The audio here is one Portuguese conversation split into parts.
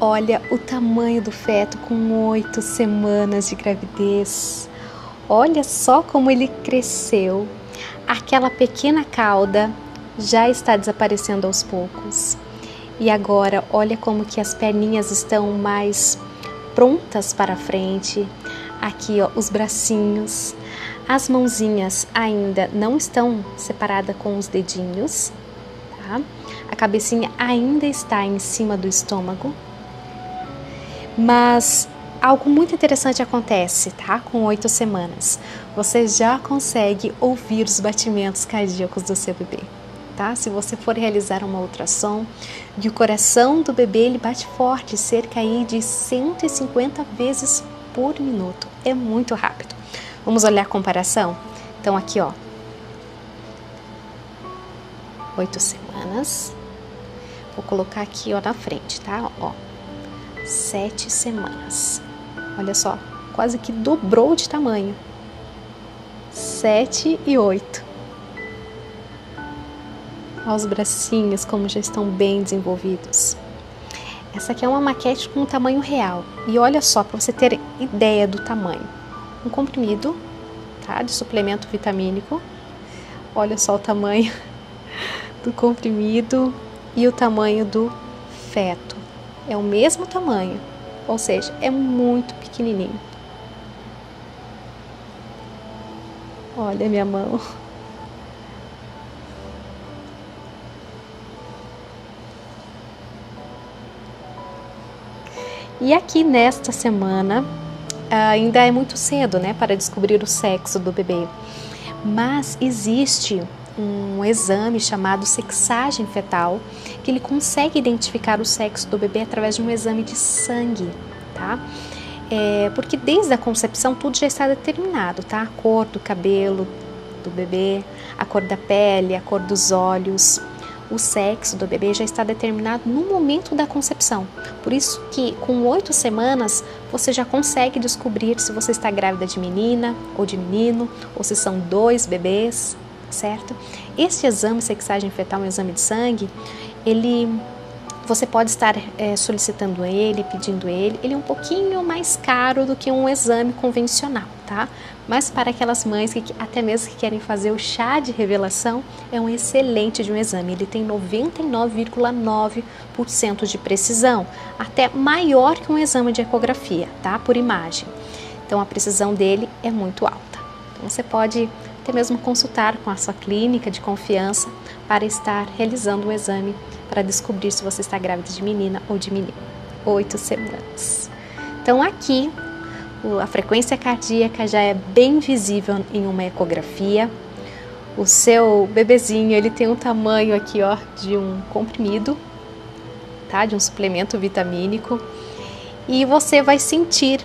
Olha o tamanho do feto com oito semanas de gravidez. Olha só como ele cresceu. Aquela pequena cauda já está desaparecendo aos poucos. E agora, olha como que as perninhas estão mais prontas para frente. Aqui, ó, os bracinhos. As mãozinhas ainda não estão separadas com os dedinhos, tá? A cabecinha ainda está em cima do estômago, mas algo muito interessante acontece, tá? Com oito semanas, você já consegue ouvir os batimentos cardíacos do seu bebê, tá? Se você for realizar uma ultrassom, e o coração do bebê ele bate forte, cerca aí de 150 vezes por minuto. É muito rápido. Vamos olhar a comparação? Então aqui, ó, oito semanas. Vou colocar aqui, ó, na frente, tá? Ó, sete semanas. Olha só, quase que dobrou de tamanho. Sete e oito. Olha os bracinhos como já estão bem desenvolvidos. Essa aqui é uma maquete com tamanho real. E olha só, para você ter ideia do tamanho. Um comprimido, tá? De suplemento vitamínico. Olha só o tamanho do comprimido e o tamanho do feto é o mesmo tamanho, ou seja, é muito pequenininho. Olha minha mão. E aqui nesta semana ainda é muito cedo, né, para descobrir o sexo do bebê. Mas existe um exame chamado sexagem fetal, que ele consegue identificar o sexo do bebê através de um exame de sangue, tá? É, porque desde a concepção tudo já está determinado, tá? A cor do cabelo do bebê, a cor da pele, a cor dos olhos, o sexo do bebê já está determinado no momento da concepção. Por isso que com oito semanas você já consegue descobrir se você está grávida de menina ou de menino, ou se são dois bebês, certo? Este exame sexagem fetal, um exame de sangue, ele você pode estar é, solicitando ele, pedindo ele. Ele é um pouquinho mais caro do que um exame convencional, tá? Mas para aquelas mães que até mesmo que querem fazer o chá de revelação, é um excelente de um exame. Ele tem 99,9% de precisão, até maior que um exame de ecografia, tá? Por imagem. Então a precisão dele é muito alta. Então você pode até mesmo consultar com a sua clínica de confiança para estar realizando o exame para descobrir se você está grávida de menina ou de menino. Oito semanas. Então aqui a frequência cardíaca já é bem visível em uma ecografia. O seu bebezinho ele tem um tamanho aqui ó de um comprimido, tá? De um suplemento vitamínico e você vai sentir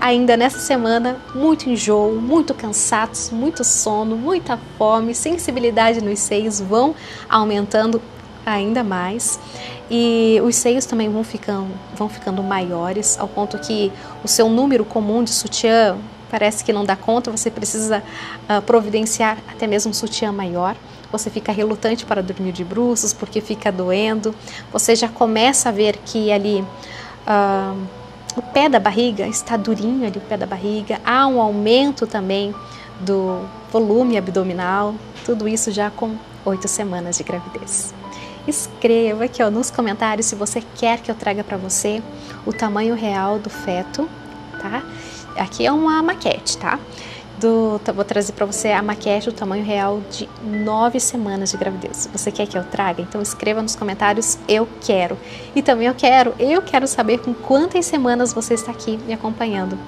ainda nessa semana muito enjoo, muito cansados, muito sono, muita fome, sensibilidade nos seios vão aumentando ainda mais e os seios também vão ficando, vão ficando maiores ao ponto que o seu número comum de sutiã parece que não dá conta, você precisa uh, providenciar até mesmo um sutiã maior. Você fica relutante para dormir de bruços porque fica doendo. Você já começa a ver que ali uh, o pé da barriga está durinho ali, o pé da barriga. Há um aumento também do volume abdominal. Tudo isso já com oito semanas de gravidez. Escreva aqui ó, nos comentários se você quer que eu traga para você o tamanho real do feto, tá? Aqui é uma maquete, tá? Do, vou trazer para você a maquete do tamanho real de nove semanas de gravidez. Você quer que eu traga? Então escreva nos comentários eu quero. E também eu quero, eu quero saber com quantas semanas você está aqui me acompanhando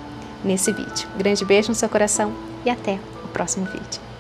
nesse vídeo. grande beijo no seu coração e até o próximo vídeo.